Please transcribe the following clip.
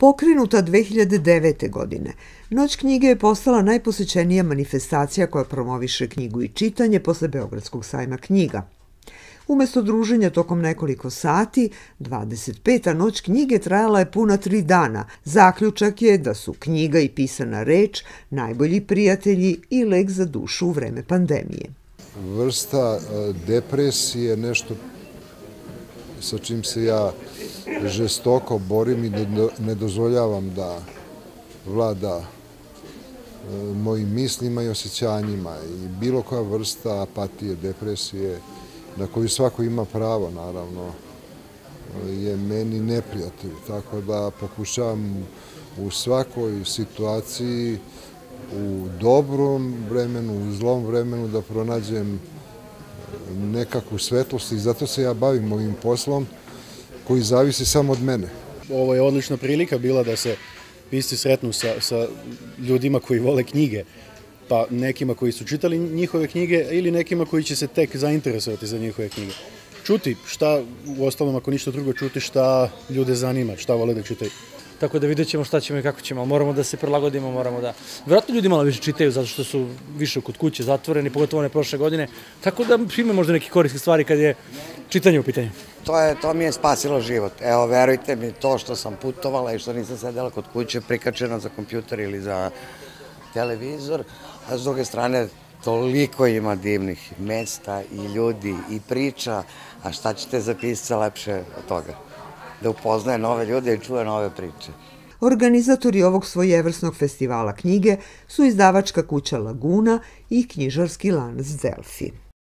Pokrenuta 2009. godine, Noć knjige je postala najposećenija manifestacija koja promoviše knjigu i čitanje posle Beogradskog sajma knjiga. Umesto druženja tokom nekoliko sati, 25. noć knjige trajala je puna tri dana. Zaključak je da su knjiga i pisana reč najbolji prijatelji i lek za dušu u vreme pandemije. Vrsta e, depresije je nešto sa čim se ja žestoko borim i ne dozvoljavam da vlada e, mojim mislima i osjećanjima i bilo koja vrsta apatije, depresije, na koju svako ima pravo, naravno, je meni neprijatelj. Tako da pokušavam u svakoj situaciji, u dobrom vremenu, u zlom vremenu da pronađem nekakvu svetlost i zato se ja bavim ovim poslom koji zavisi samo od mene. Ovo je odlična prilika bila da se pisci sretnu sa, sa ljudima koji vole knjige, pa nekima koji su čitali njihove knjige ili nekima koji će se tek zainteresovati za njihove knjige. Čuti šta, u ostalom ako ništa drugo, čuti šta ljude zanima, šta vole da čitaju. Tako da vidjet ćemo šta ćemo i kako ćemo. Moramo da se prilagodimo, moramo da... Vjerojatno ljudi malo više čitaju zato što su više kod kuće zatvoreni, pogotovo ne prošle godine. Tako da ima možda neke korisne stvari kad je čitanje u pitanju. To, je, to mi je spasilo život. Evo, verujte mi, to što sam putovala i što nisam sedela kod kuće prikačena za kompjuter ili za televizor, a s druge strane toliko ima divnih mesta i ljudi i priča, a šta ćete zapisati lepše od toga? Da upoznaje nove ljude i čuje nove priče. Organizatori ovog svojevrsnog festivala knjige su izdavačka kuća Laguna i knjižarski lanac Delfi.